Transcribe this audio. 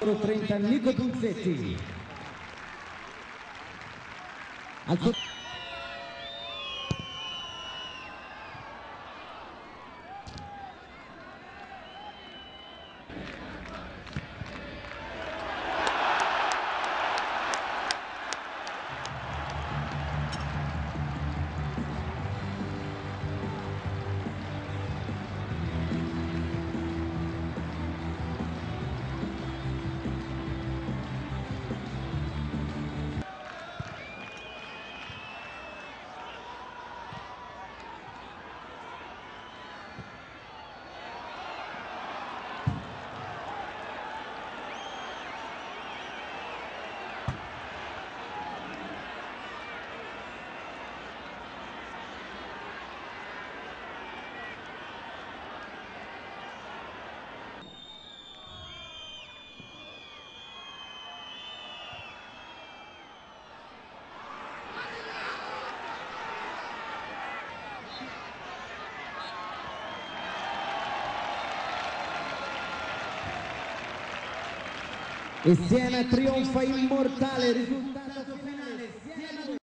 numero 30 Nico Puzzetti. Al e Siena trionfa immortale risultato finale.